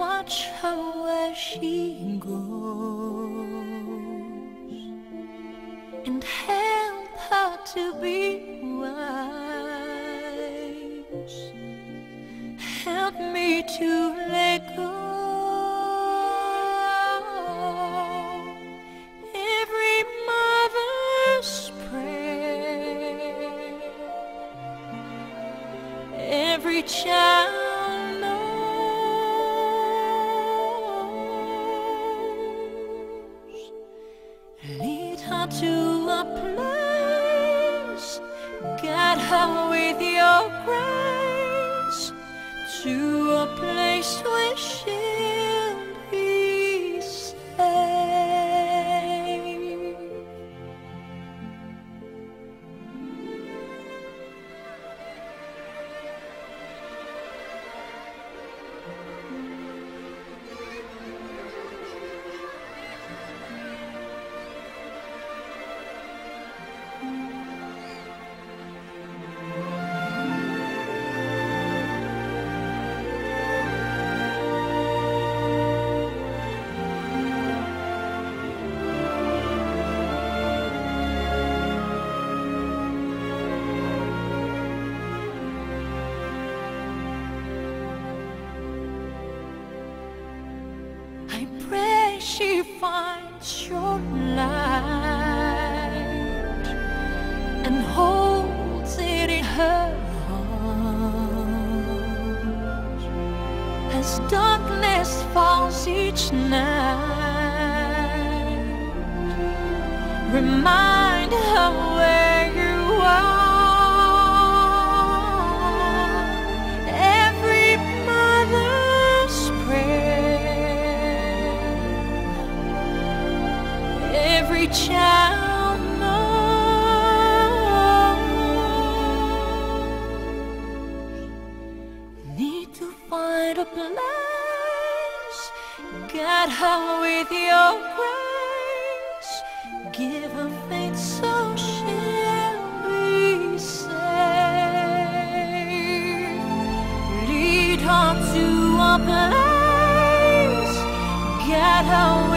watch her where she goes and help her to be wise. Help me to let go. Every mother's prayer, every child her to a place, guide her with your grace, to a place where she'll she finds your light and holds it in her heart as darkness falls each night. Remind every child. Need to find a place, guide her with your grace, give her faith so she'll be safe. Lead her to a place, guide her.